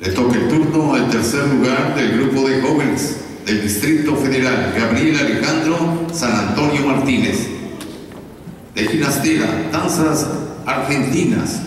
Le toca el turno al tercer lugar del grupo de jóvenes del Distrito Federal, Gabriel Alejandro San Antonio Martínez. De Ginastera, danzas argentinas,